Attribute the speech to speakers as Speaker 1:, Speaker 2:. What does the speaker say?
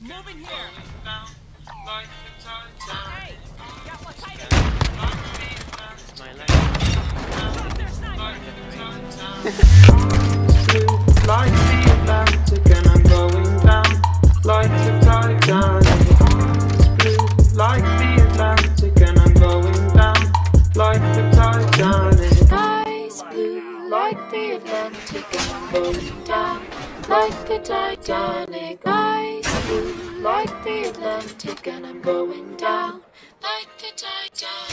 Speaker 1: Moving here. Hey, got what's hiding.
Speaker 2: My life.
Speaker 3: Like the Atlantic and I'm going down like the Titanic. Blue like the Atlantic and I'm going down like the Titanic.
Speaker 4: Skies blue like the Atlantic and I'm going down like the Titanic. Skies
Speaker 3: blue like the Atlantic and I'm going down like the Titanic.